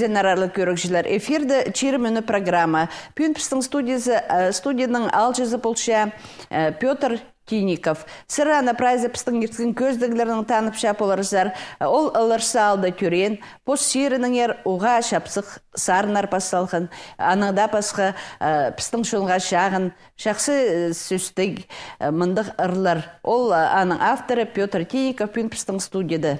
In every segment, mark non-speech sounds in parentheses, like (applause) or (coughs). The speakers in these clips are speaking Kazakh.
Кезен арарлы көрікшілер. Эфирді чирім үні программа. Пүйін пістің студиясы, студияның алчызы болша Петр Тиников. Сыра на прайзы пістің ерткен көздігілерінің танып шап оларызар. Ол ылырса алды көрен. Пос сирінің ер уға шапсық сарынар пасалғын. Аныңда пасқы пістің шолға шағын. Шақсы сөстік мындық ырлар. Ол аның авторы Петр Тиников пүйін пістің студияды.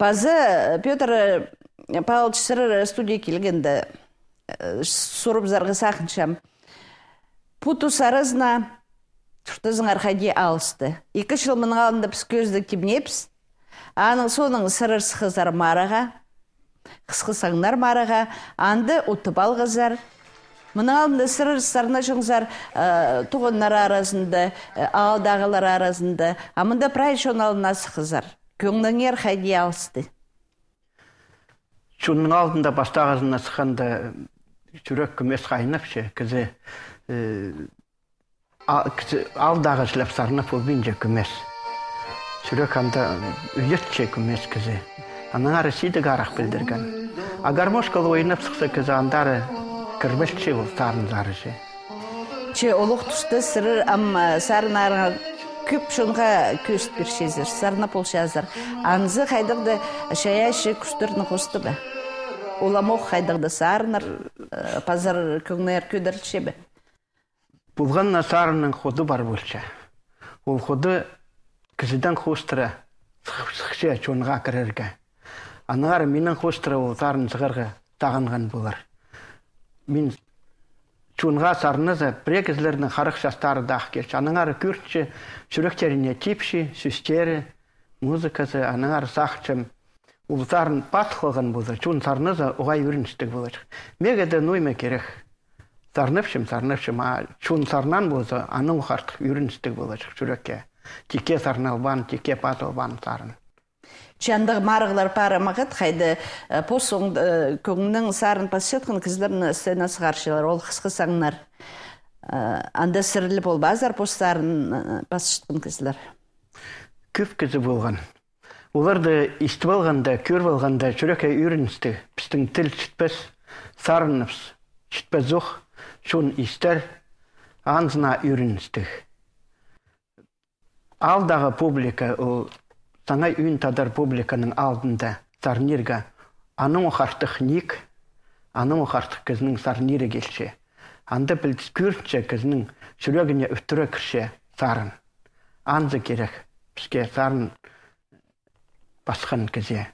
Пазы Петр Павлович сырыр студия келгенді сұрып зарға сақыншам. Путу сарызна Тұртызың арқади алысты. Екі жыл мұның алдында біз көзді кемнепс. Аның соның сырыр сықызар мараға, қысқысаңнар мараға, анды ұтып алғызар. Мұның алдында сырыр сарына жыңзар тұғынлар арасында, алдағылар арасында. Амында прай шон алдына сықызар. Көңнің ер қайди алысты. Шунның алдында бастағызына сықанда жүрек күмес қайнап ше, кізі алдағы жилап сарнап ол бинже күмес. Сүрек анда үйетче күмес кізе. Аның ары сидік арақ білдірген. А гармошкалы ойнап сықса кізе андары кірбелче ол сарын зары же. Че олық тұсты сырыр ам сарын арыға көп шонға көст бір шезір, сарына полшазыр. Анзы қайдырды шаяшы күстірні қосты бі. Оламоқ қайдырды сарыныр, пазар көңнер көдірілше бі. Бұлған насарының ходы бар болча. Ол ходы кізіден хостыра сықше чонға кірерге. Анығар менің хостыра ол сарын сығырға тағынған болар. Мен чонға сарынызы бір кізлердің қарық жастары дақ келші. Аныңар көртші жүректеріне типші, сүстері, музыкасы, аныңар сақчым. Ол сарын патқылған болар. Чон сарынызы оғай өріністік болар. Мегеді нойме керек сарныпшым сарныпшым а чун сарнан болса аның харт үйреністік болacak жүрекке тике сарналбан тике патылбан сарын Чандық марығлар пара мағыт қайды посоң көңнің сарын пасетқын кізлерін сценасы қаршылар ол қысқы саңнар. Анда сіріліп ол базар постарын пасышытқын кізлер көп кізі болған. Оларды естіп алғанда көріп алғанда жүрекке үйреністі біздің тіл шітпес сарынымыз шітпес жоқ шун истер анзына үйреністік алдағы публика ол саңай үйін тадар публиканың алдында сарнирга аның охартық ник? Аның охартық кізінің сарнире келше анда білдіс көрінше кізінің жүрегіне үттірі кірше сарын. Анзы керек бізге сарын басқан кізе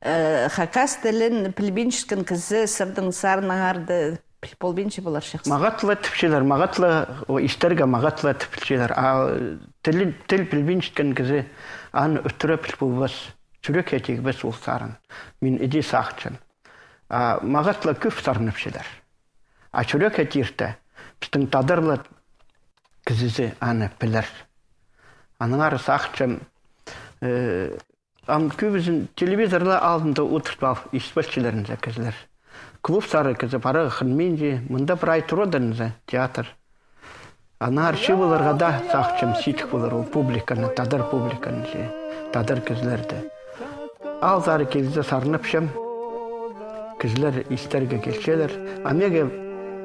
хакас тілін пілбиншкін кізі сырдың сарын аңарды полбинче болар шахс. Магатла типчелер, магатла истерга магатла типчелер. А тил тил билбинчкен кезе ан өтөрөп булбас. Жүрек этиг бес ул сарын. Мин иди сахчын. А магатла күп сарынып шелер. А жүрек этирте бистин тадырлы кезезе аны пилер. Аныңар сахчын э ам күбүзүн телевизорлар алдында утырып алып испелчилерин закезлер клуб сары кізі бары хынменже мында бір ай тұродынызы театр. Ана архивыларға да сақчым ситік болар ол публиканы тадар публиканы же тадар кізлерді ал зары сарынып шым кізлер истерге келшелер амеге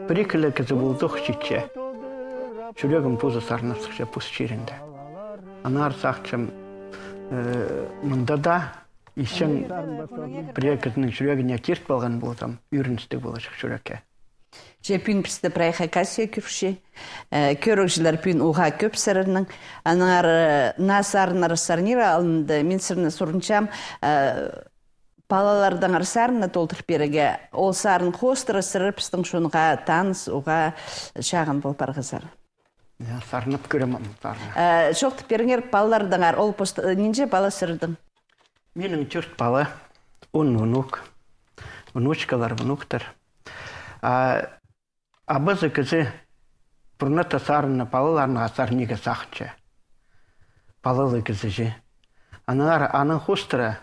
бір екілі кізі болдық шитше жүрегім пузы сарынып сықшы пуз черінде анар сақчым мында да ишен бір кізінің жүрегіне керт болған болсам үйреністік болашақ жүрекке же пүн пісті прайха касия күрші көрікшілер пүн уға көп сырының анар насарнар сарнира алынды мен сырны сұрынчам балалардың арсарына толтырып береге. Ол сарын қостыры сыры пістің шонға таныс уға шағын бол барғызар. Сарнып көремін сарны шоқты беріңер балалардың ар ол пост нинже бала сырдың Менің төрт бала, он внук, внучкалар, внуктар. А, а біз кізі бұрната сарына балаларына асар неге сақчы. Балалы кізі же. Аналар аның хустыра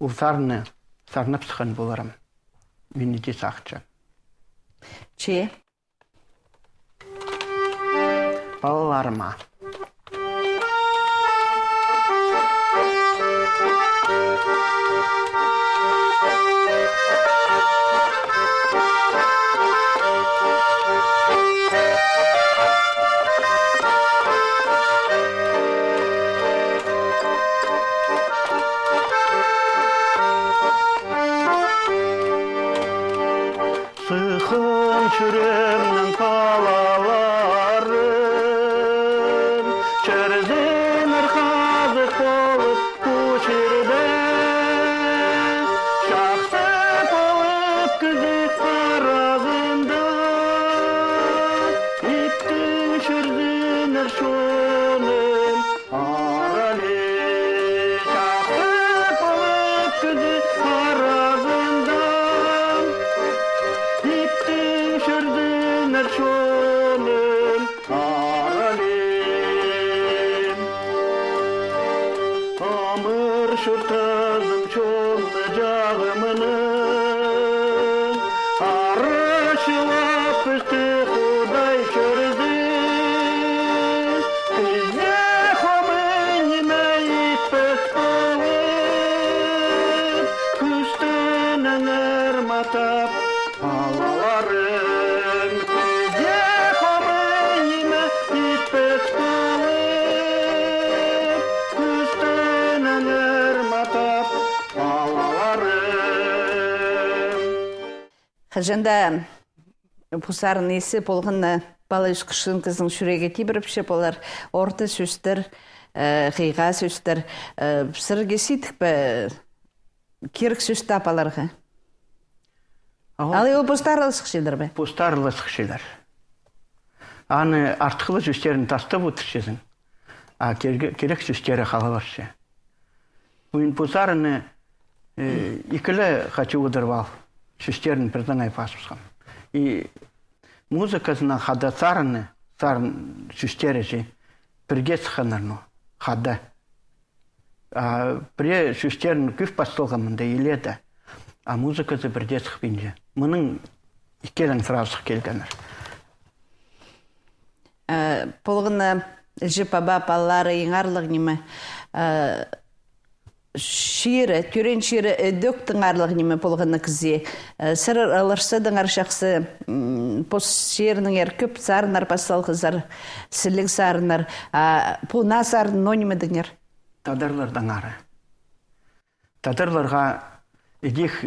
ол сарыны сарнап сыққан боларым. Мені де сақчы. Че? Балаларыма. Жанда пусарын есі болғынна бала үшкішін кіздің шүреге тибіріп ше болар орта сөстір, қиға сөстір, сырге ситік бі керік сөсті апаларға. Ал еу пустарлы сықшылдар бі? Пустарлы сықшылдар. Аны артықлы сөстерін тастап отыршесің. А керек сөстері қалы баршы. Бұйын пустарыны икілі қачы ұдырвал шүштерін бірдің айпасыпсқан. И музыкасына хада царыны, царын шүштері же, бірге сықанырны, хада. А біре шүштерін күф бастылғамында еледі, а музыкасы бірде сықпенже. Мұның икелін сразу келгенір. Полғына жіпаба паллары еңарлық неме шире, түрен шире дөк тыңарлық неме болғаны кізе. Сыр алырсы дыңар шақсы пос ер көп сарынар пасал қызар, сілік сарынар, пуна сарын но неме дыңер? Тадарлар даңары. Тадарларға едих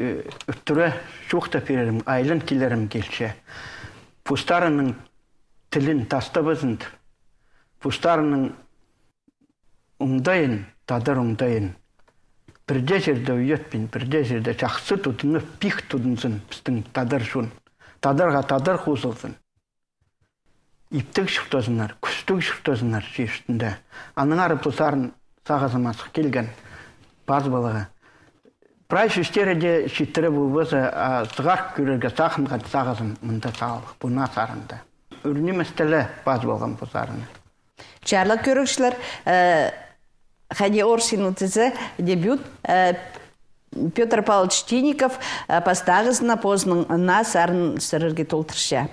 үттірі шуқта перерім, айлын келерім келші. Пустарының тілін тастабызын, пустарының ұңдайын, тадар ұңдайын бірде жерде үйетпен бірде жерде жақсы тұтыны пих тұтынсын біздің тадар шун. Тадарға тадар қусылсын иптік шықтозынар күстік шықтозынар шештінде. Аның ары бұсарын сағазымасық келген баз балаға прай шештері де шиттірі бұлбызы сығақ көрерге сақынға сағазым мұнда сағалық бұна сарында үрнеместілі баз болған бұсарыны Чарлы көрікшілер Хади Орсинутызе дебют Петр Павлович Тиников на позның нас арын сырырге толтырша.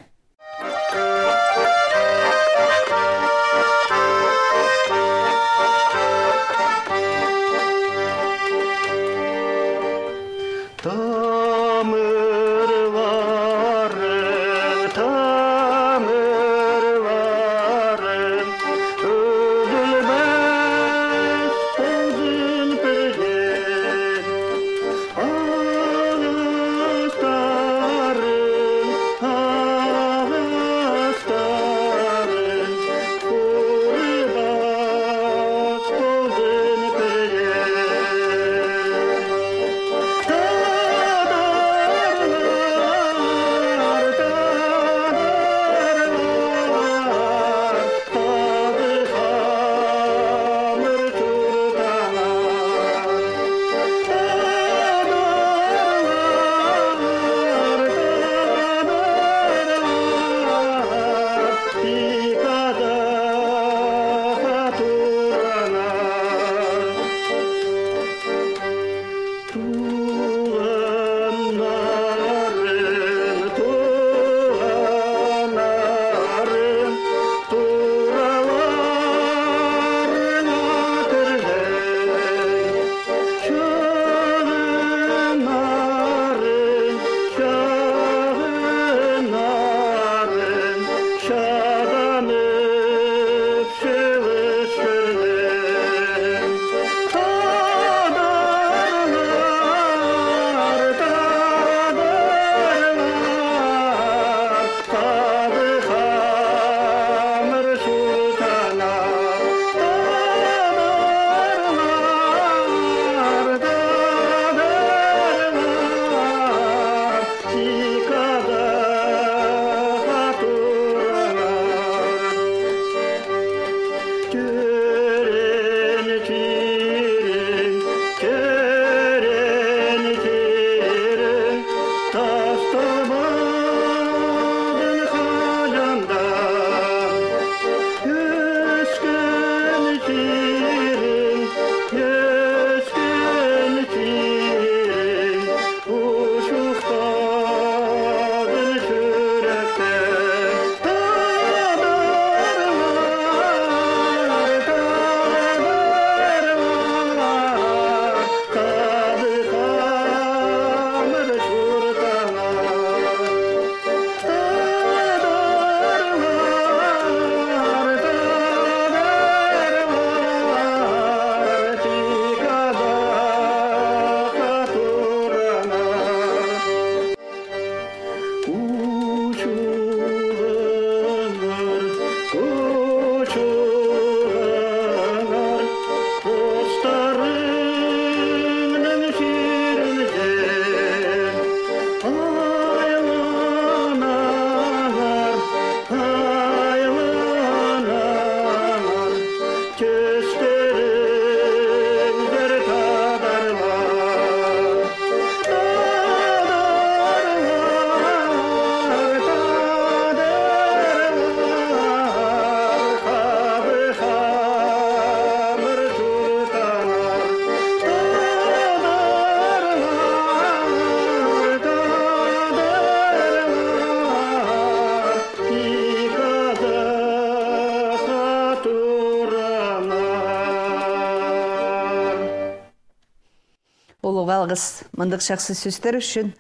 Алғыс мындық жақсы сөздер үшін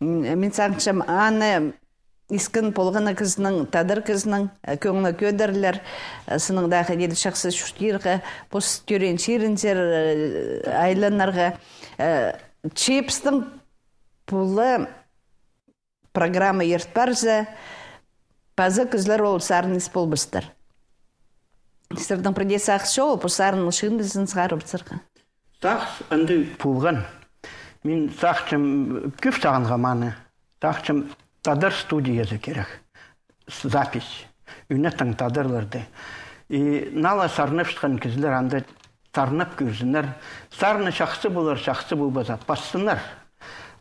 мен саңчам аны искін полғына кізінің тадыр кізінің көңіна көдірлер сының дағы деді жақсы шүштирға пос түрен ширінзер айланарға чипстың пулы программа ертпарза пазы кызлар ол сарнис болбыстыр сырдың придес ақшы ол бұл сарның шын біздің сағарып сырға Сақ анды пулған. Мен сақчым күп сағанға маны. Тадар студиясы керек. Запись. Үнеттің тадарларды. И нала сарнып шыққан кізлер анда сарнып көрсінер. Сарны шақсы болар, шақсы болбаса, пассынар.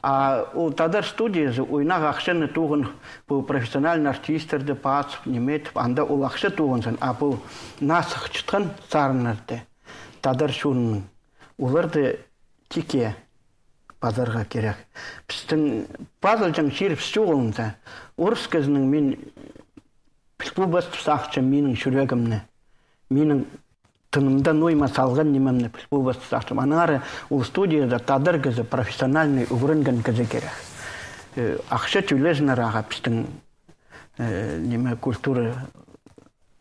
А ол тадар студиясы ойнақ ақшаны туғын бұл профессиональный артистерді пасып, неметіп, анда ол ақша туғынсын. А бұл насық чытқан сарнарды. Тадар шуының оларды тике базарға керек. Біздің базар жаң шеріп олында орыс кезінің мен басты сақшы менің жүрегімні менің тынымда нойма салған немемні басты сақшы анары ол студияда тадыр кезі профессиональный уврынген кезі керек. Ақша төлезінер аға біздің неме культура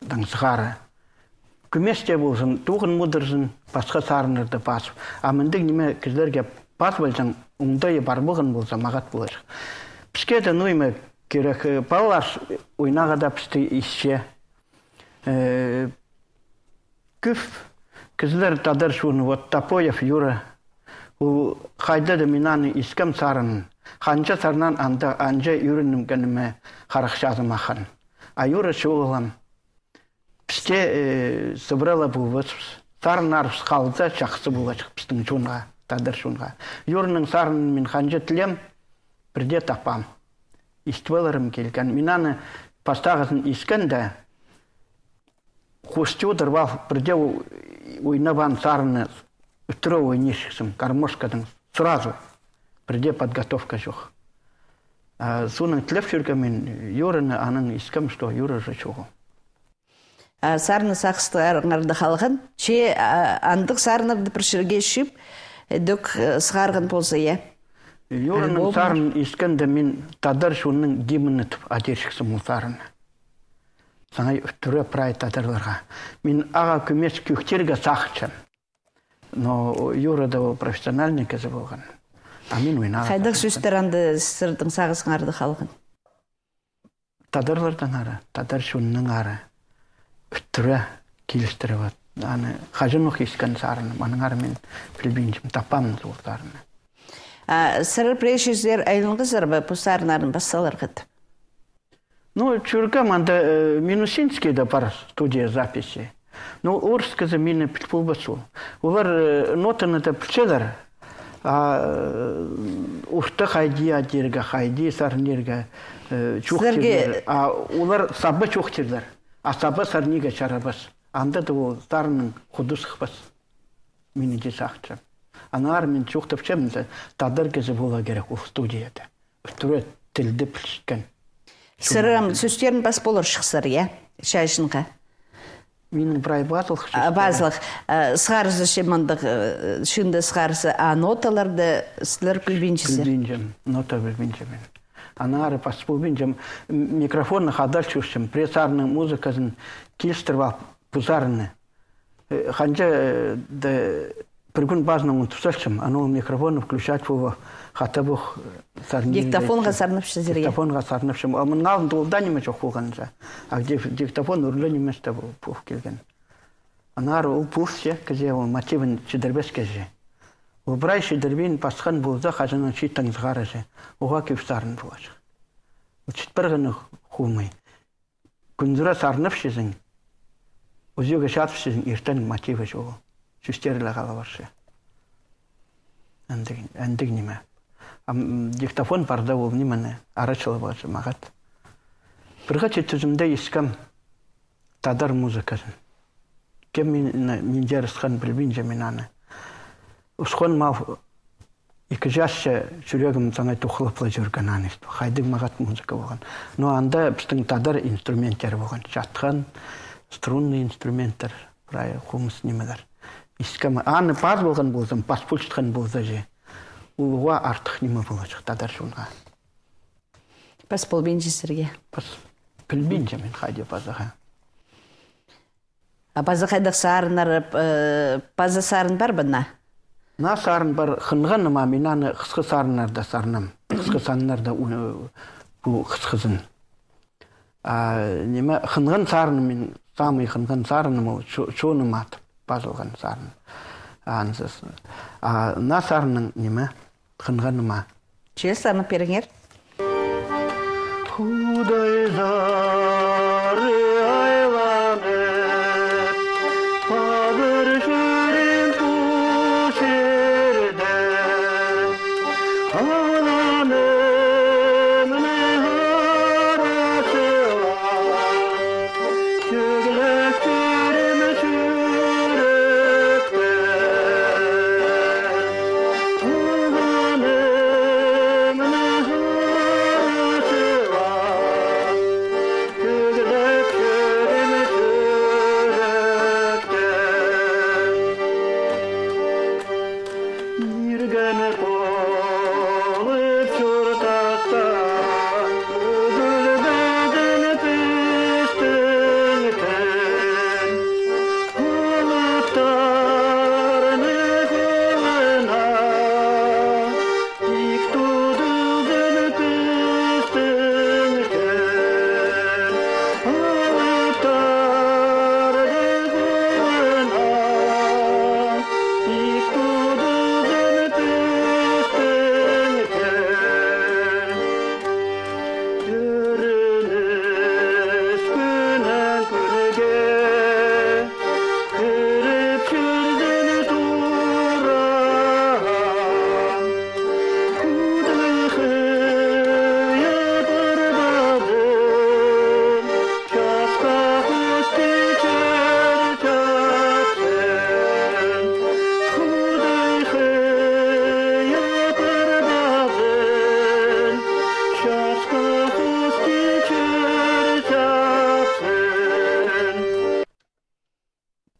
даңсығары күместе болсын туғын мұдырсын басқа сарынырды басып. А неме кіздерге бас болсаң оңдай барбығын болса мағат болар. Бізге де нойма керек балалар ойнаға да бізді исше күф кіздер тадар шуны вот тапоев юра ол қайда да минаны искам сарын ханча сарнан анда анжа юринім кәніме қарақшазым а юра шуылам Пісте собрала бұл сарын қалды жақсы болачық біздің жонға тадар жонға юрның сарын мен ханжы тілем бірде тапам. Истібаларым келген мен аны пастағысын искен да хусти отырбал бірде ойнабан сарыны үтірі ойнешіксім гармошкадан сразу. Бірде подготовка жоқ. Соның тілеп жүрген мен юраны аның искем что юра же жоқ сарны сақстығарыңарды қалған. Че андық сарнырды піршірге шіп дөк сығарғын болса е Юрының сарын искенде мен тадар шунның гимны тұп атершіксі мұл сарыны. Саңай үттірі прай тадарларға. Мен аға көмес көктерге сақчым. Но юрада ол профессиональный кезі болған. А мен аға. Қайдық сөздер анды сырдың сағысыңарды қалған? Тадарлардан ары, тадар шунның ары үттүрэ килистеребат аны хажынох искан сарын маның мен билбинчим тапам зуртарны сырыр прешизер айлыңгызар ба пусарнарын бассаларгыт ну чурка манда э, минусинский да бар студия записи ну орскызы мини пилпулбасу олар нотаны да пилчелер а ухта хайди адерга хайди сарнерга чухтерлер а олар сабы чухтерлер асаба сарнига чарабас анда да ол тарының худус хбас мини де сахча. Анар мен чухтап чемзе тадар кезе бола керек у студияда. Үтүрө тилди билишкен сырым сөстерін бас болор шықсыр иә шайшынға Менің брай базылық базылық сығарысы шемандық шынды сығарысы а ноталарды сілер білбейіншісі білбейіншім нота білбейіншім анары паспубинчем микрофонны хадар чушчем прессарның музыкасын килстырып пузарны ханча да бір күн базның тусачым анау микрофонны включать buvo хата бух сарны диктофонға сарнапшы зерге диктофонға сарнапшым а мын алдында ол да неме жоқ болғанша а диктофон үрлі неместе пух келген анары ол пух ше кізе ол мотивін чидербес кеже Убрай шидербин пасхан булза хажанын шитан згараже. Уга кевсарын булаш. Учит бергені хумай. Күндіра сарнып шизин. Шатып шизин ертен мотивы жоғы. Шүстерлі қала баршы. Әндік неме. Диктофон барда ол немені арачылы мағат. Бірға түзімде ескам тадар музыкасын. Кем мен жарысқан білбейін жамин аны. Усхон мал екі жасша жүрегім саңай тухлыплы жүрген анест. Хайдың мағат музыка болған. Но анда біздің тадар инструменттер болған. Жатқан, струнный инструменттер, прай хумыс немелер. Искам аны паз болған болсам, пас пульштқан болса же. улуға артық неме болачак тадар шунға Пас полбен жесірге. бас білмейінже мен қайде базаға А база қайдақ сарынар, база сарын бар бұна? на сарын бар хынған ма мен аны қысқы сарынарда сарнам қысқы саннарда бұл қысқызын а неме хынған сарыны мен самый хынған сарыным ол чоным атып базылған сарын ансыз а на сарының неме хынғаныма Че сарны періңер? Худай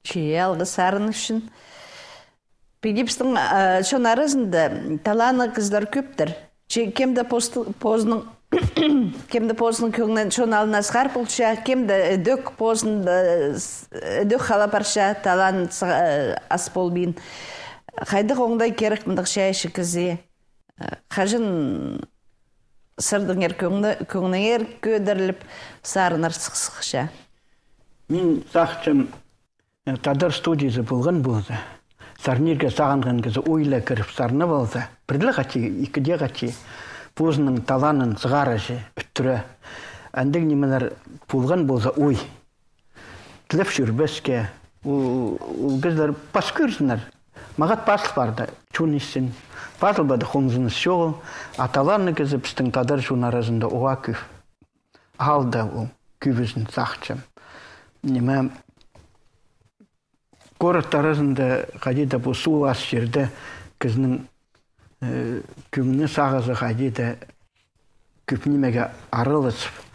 Че алғы сарын үшін. Пегипстің шон арызында таланы қыздар көптір. Кемді позының (coughs) кемді позының көңінен шон алына сқар бұлша, кемді дөк позында дөк қала парша талан ас болбейін. Қайдық оңдай керек мұндық шайшы кізе. Қажын сырдың ер көңінің ер көдіріліп сарынар сықсықша. Мен сақчым тадар студиясы болған болды. Сарнирге сағанған кезі ойла кіріп сарны болды. Бірлі қачи, икіде қачи. Позының таланын сығары же, үттірі. Әндік немелер болған болса ой. Тіліп жүрбеске. Ол кездер бас көрсінер. Мағат басыл барды. Чунисін. Басыл бады қоңзыныз шоғыл. Аталарны кезі біздің тадар жун арасында оға күв. Алда ол. Неме город арасында қадида бұл су ас жерде кізінің күңіні сағызы қадида күп немеге арылысып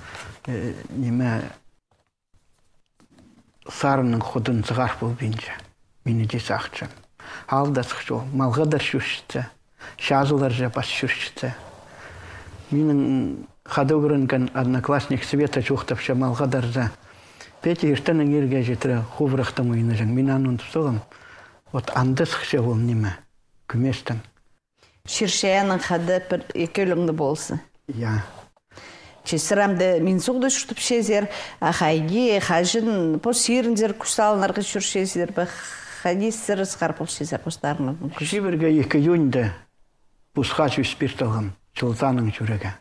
неме сарының худын зығар бұл бенже. Мені де сақчым. Алда сықшы ол. Малғадар шүршіце. Шазылар же бас шүршіце. Менің хадогырынған одноклассник Света Чухтовша малғадар за Петя ертенің ерге жетірі хубырақтың ойыны жаң. Мен анын тұсылым. Вот анды сықшы ол неме. Күместің. Ширшаяның хады бір екеуліңді болсы. Я. Че сырамды мен соғды шүртіп шезер, ахайге, хажын, по сирінзер күсалынарға шүршезер, ба хади сыры сқар бұл шезер бұстарының. Шиберге екі юньді бұсқа жүспірт алғым. Жылтаның жүреге.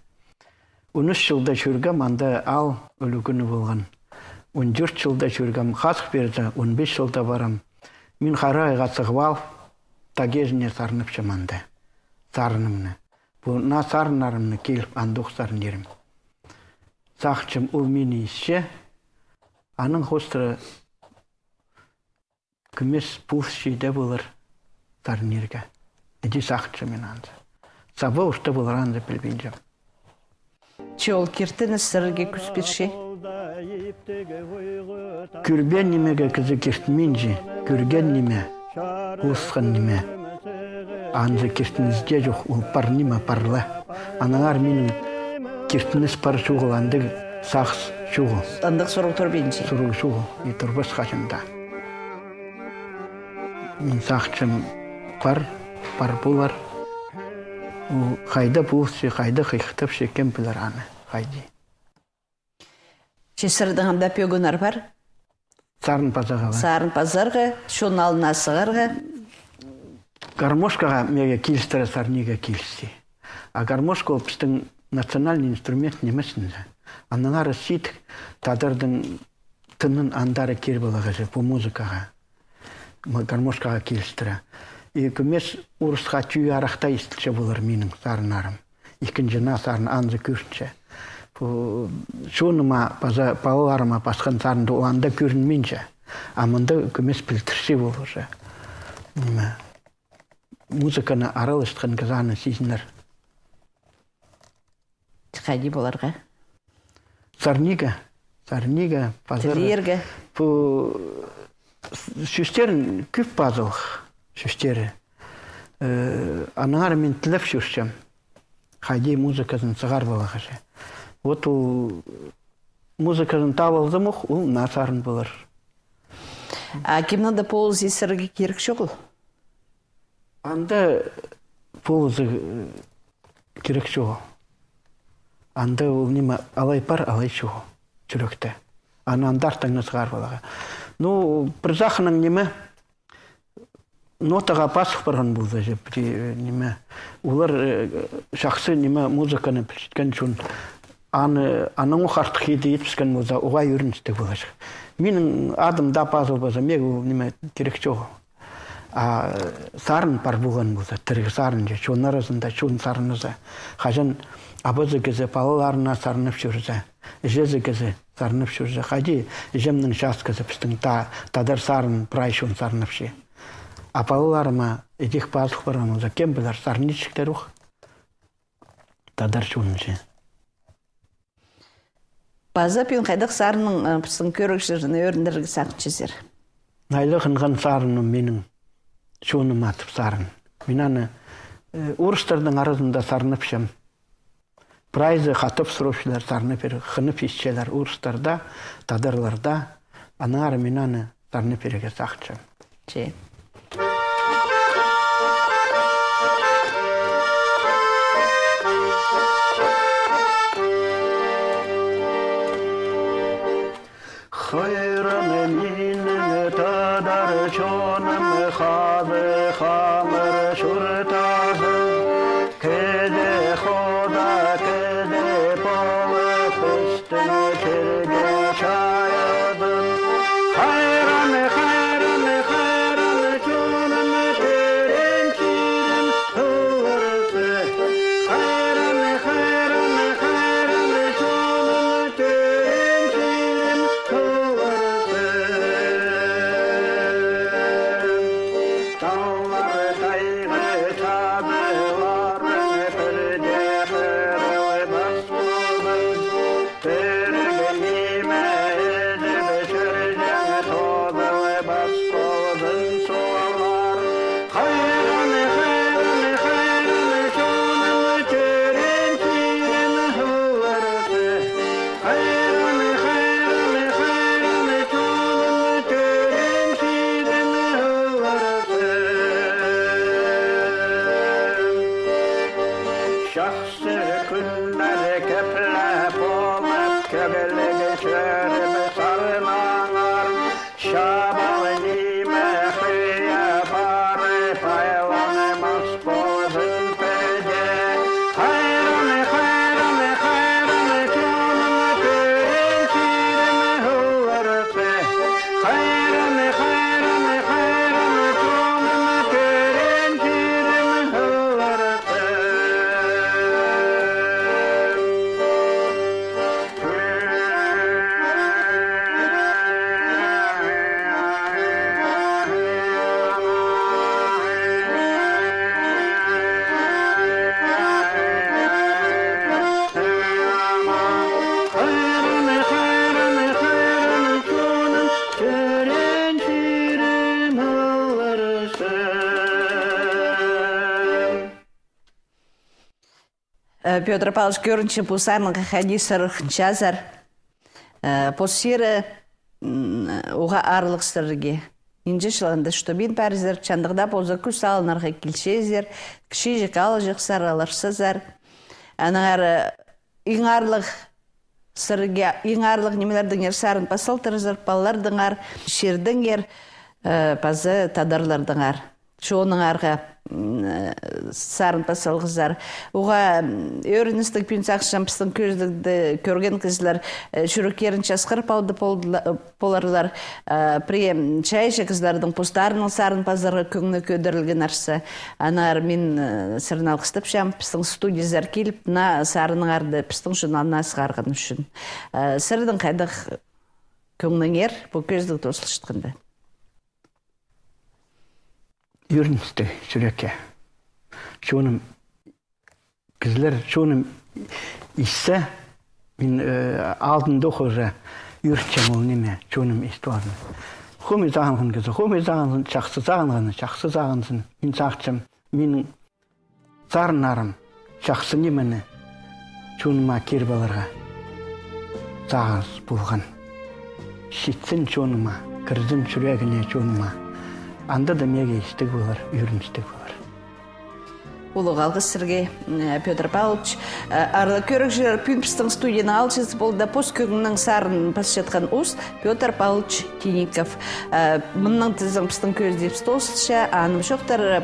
13 жылда жүргем, анда ал өлігіні болған. 14 жылда жүргем, қасық берді, 15 жылда барам. Мен қара айға сығып ал, тагезіне сарынып шаманды. Сарынымны. Бұл на сарынарымны келіп, андық сарын ерім. Сақчым ол мені ісше, аның қостыры күмес пулс жейде болыр сарын ерге. Эди сақчы мен анды. Сабы ұшты болыр анды білбейнжем. Че ол кертіні сырге күспетші. Күрбен немеге кізі кертменже, көрген неме, ұлысқан неме. анзы киртинизде жоқ ул пар нима парлы. Аналар менің киртинис пар шугул андык сахс шугул Андық сұрық тұр бенші. суруг шугул и турбас хачында мен сахчым пар пар булар. У хайда булсы хайда хыхтып шекем билер аны? Хайди. Чесірдің хамда пөгінар бар. сарын пазагава Сарын пазарға, шон алына сығарға. гармошкага мега килстера сарнига килсти а гармошка ол биздин национальный инструмент немесин аннан сит тадырдын тынын андары кир же бу музыкага Ма гармошкага килстера и күмес урысқа түй арақта естілсе болар менің сарынарым. Екінші сарын анзы көрінше шуныма база балаларыма басқан сарынды оланда көрінменше а мында күмес білтірсе болар Ма, музыканы араластқан казаны сезінер Қайди боларға. сарнига сарнига пазар Тілерге. Бу сүстерін көп базылық сүстері. Анар мен тіліп сүрсем. Хайди музыкасын сығар. Вот ол музыкасын табылдым ух, ол насарын болар. А кімнада полыз есірге керек шоғыл? Анда полызы керек шоғы. Анда ол неме алай бар, алай шоғы. Жүректі. Аны андартың сығар балаға. Ну, бір жақының неме нотаға пасық барған болды же при неме олар э, жақсы неме музыканы білсеткен үшін аны аның артық еді етпіскен болса оғай үйреністік болашақ менің адым да пазыл болса мен неме керек жоқ а сарын бар болған болса тірі сарын же шон арасында шон сарынызы хажан абызы кезі балаларына сарынып жүрсе жезі кезі сарынып жүрсе хади жемнің жас кезі біздің та тадар сарын прай шон сарынып ше а балаларыма этих пазық барған болса кем білер сарничіктер ух. Тадар шон ше База пен қайдақ сарының пыстың көрік жүрін өріндіргі сақын чезер. Сарыным менің шоным атып сарын. Мен аны орыстардың арасында сарынып шем. Прайзы қатып сұраушылар сарынып бері қынып ешчелер орыстарда, тадырларда, анары мен аны сарынып береге сақчым. Че. circle like Петр Павлович көрінші пусарның хади сырықчазар. Посиры уға арлық сырге. Инже шылғанда что бин пәрізір чандығда поза күс алынарға келшезер, кіші жек алы жықсар алырсызар. Анағар иңарлық сырге, иңарлық немелердің ер сарын пасылтырызыр, балалардың ар, шердің ер, пазы тадарлардың ар. Шоның арға сарын пасалғызар. Оға өріністік пен сақшам пістің көздікді көрген кізлер жүрекерін часқырып ауды поларлар. При чайшы кыздардың пустарының сарын пазары көңіні көдірілген арсы. Анар мен сырын алғыстып шам пістің студизар келіп, на сарының арды пістің журналына сығарған үшін. Сырдың қайдық көңінің ер, бұл көздік тосылшытқынды юрнисте сүрекке шуным кізлер шуным иссе мен алдында уже юрчем ол неме шуным истуаны хуми зағанғын кізі хуми зағанғын жақсы зағанғын жақсы зағансын мен сақчым менің зарнарым жақсы немені шуныма кербаларға зағыз болған. Шитсін шуныма кірдім жүрегіне шуныма анда да меге истек болар үйреністік болар Улы алғыс сірге Петр Павлович. Арлы көрік жер Пюнпстың студияны алшысы болды пос көгінің сарын пас жатқан ұс Петр Павлович Тиников. Мұнның тізім пістің көздеп столсыша, аным жоқтар.